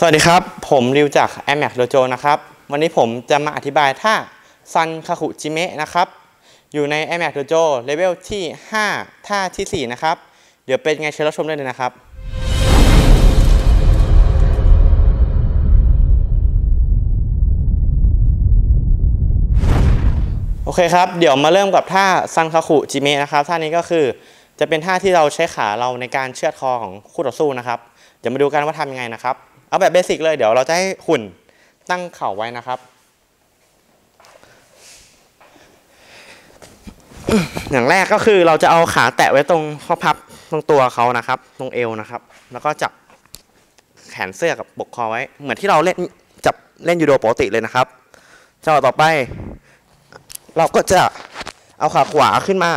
สวัสดีครับ ผมริวจาก a m a c Dojo นะครับ วันนี้ผมจะมาอธิบายท่า Sankaku Jime นะครับ อยู่ใน AMAC Dojo level ที่ 5 ท่าทีสี่ 4 นะครับ เดี๋ยวเป็นไงเชิญรับชมได้เลยนะครับโอเคครับ เดี๋ยวมาเริ่มกับท่า Sankaku Jime นะครับ ท่านี้ก็คือจะเป็นท่าที่เราใช้ขาเราในการเชือดคอของคู่ต่อสู้นะครับ เดี๋ยวมาดูกันว่าทำยังไงนะครับ เอาแบบเบสิกเลยเดี๋ยวเราจะให้หุ่นตั้งเข่าไว้นะครับอย่างแรกก็คือเราจะเอาขาแตะไว้ตรงข้อพับตรงตัวเขานะครับ ตรงเอวนะครับ แล้วก็จับแขนเสื้อกับปกคอไว้ เหมือนที่เราเล่นจับเล่นยูโดปกติเลยนะครับจังหวะต่อไป เราก็จะเอาขาขวาขึ้นมา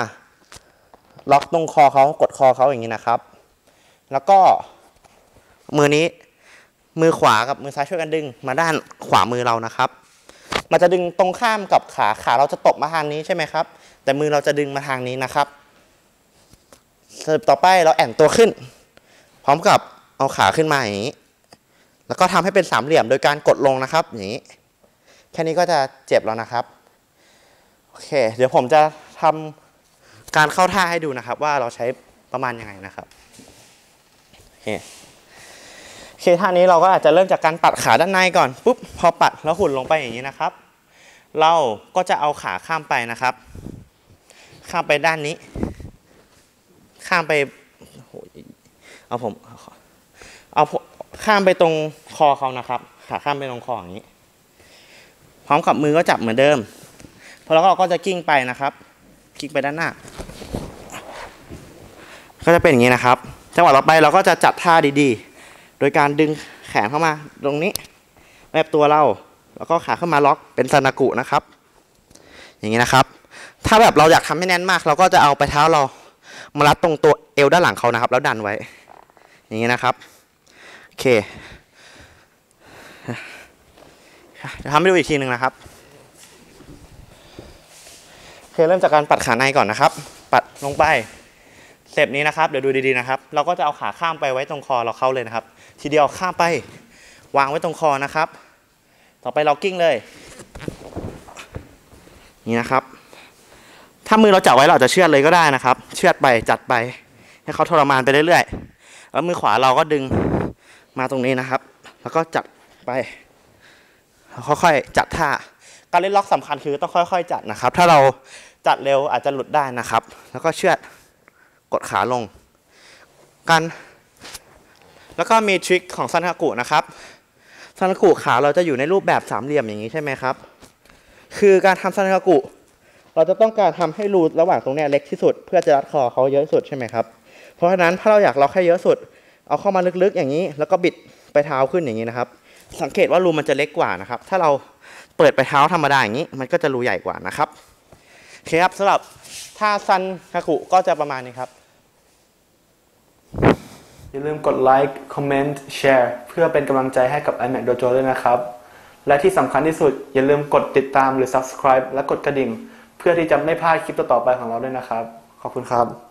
ล็อกตรงคอเขากดคอเขาอย่างนี้นะครับ แล้วก็มือนี้ มือขวากับมือซ้ายช่วยกันดึง มาด้านขวามือเรานะครับ มันจะดึงตรงข้ามกับขาขาเราจะตกมาทางนี้ใช่ไหมครับ แต่มือเราจะดึงมาทางนี้นะครับสเต็ปต่อไปเราแอนตัวขึ้น พร้อมกับเอาขาขึ้นมาอย่างนี้ แล้วก็ทำให้เป็นสามเหลี่ยมโดยการกดลงนะครับอย่างนี้ แค่นี้ก็จะเจ็บแล้วนะครับโอเค เดี๋ยวผมจะทำการเข้าท่าให้ดูนะครับ ว่าเราใช้ประมาณยังไงนะครับโอเค เคท่านี้เราก็อาจจะเริ่มจากการปัดขาด้านในก่อนปุ๊บพอปัดแล้วหุ่นลงไปอย่างนี้นะครับ เราก็จะเอาขาข้ามไปนะครับ ข้ามไปด้านนี้ ข้ามไปโอ้ยเอาผมเอาข้ามไปตรงคอเขานะครับ ขาข้ามไปตรงคออย่างนี้ พร้อมกับมือก็จับเหมือนเดิมพอแล้วเราก็จะกิ้งไปนะครับกิ้งไปด้านหน้า ก็จะเป็นอย่างนี้นะครับ จังหวะต่อไปเราก็จะจัดท่าดีๆ โดยการดึงแขนเข้ามาตรงนี้แนบตัวเราแล้วก็ขาเข้ามาล็อกเป็นซานากุนะครับ อย่างนี้นะครับ ถ้าแบบเราอยากทำให้แน่นมาก เราก็จะเอาไปเท้าเรามารัดตรงตัวเอวด้านหลังเขานะครับ แล้วดันไว้ อย่างนี้นะครับโอเคจะทำให้ดูอีกทีหนึ่งนะครับโอเคเริ่มจากการปัดขาในก่อนนะครับ ปัดลงไป สเต็ปนี้นะครับเดี๋ยวดูดีๆนะครับ เราก็จะเอาขาข้ามไปไว้ตรงคอเราเข้าเลยนะครับ ทีเดียวข้ามไปวางไว้ตรงคอนะครับ ต่อไปล็อกกิ้งเลย นี่นะครับ ถ้ามือเราจับไว้เราอาจจะเชือดเลยก็ได้นะครับ เชือดไปจัดไป ให้เขาทรมานไปเรื่อยๆ แล้วมือขวาเราก็ดึงมาตรงนี้นะครับ แล้วก็จับไปค่อยๆจัดท่าการเล่นล็อกสำคัญคือต้องค่อย ๆ จัดนะครับ ถ้าเราจัดเร็วอาจจะหลุดได้นะครับ แล้วก็เชือด กดขาลง กัน แล้วก็มีทริคของซันฮากุนะครับซันฮากุขาเราจะอยู่ในรูปแบบสามเหลี่ยมอย่างนี้ใช่ไหมครับ คือการทำซันฮากุ เราจะต้องการทำให้รูระหว่างตรงนี้เล็กที่สุด เพื่อจะรัดคอเขาเยอะที่สุดใช่ไหมครับ เพราะฉะนั้นถ้าเราอยากล็อกให้เยอะสุด เอาเข้ามาลึกๆอย่างนี้ แล้วก็บิดไปเท้าขึ้นอย่างนี้นะครับ สังเกตว่ารูมันจะเล็กกว่านะครับ ถ้าเราเปิดไปเท้าธรรมดาอย่างนี้ มันก็จะรูใหญ่กว่านะครับโอเคครับสำหรับท่าซันฮากุก็จะประมาณนี้ครับ อย่าลืมกดไลค์คอมเมนต์แชร์เพื่อเป็นกำลังใจให้กับ iMac Dojo ด้วยนะครับ และที่สำคัญที่สุด อย่าลืมกดติดตามหรือ subscribe และกดกระดิ่ง เพื่อที่จะไม่พลาดคลิปต่อๆไปของเราด้วยนะครับ ขอบคุณครับ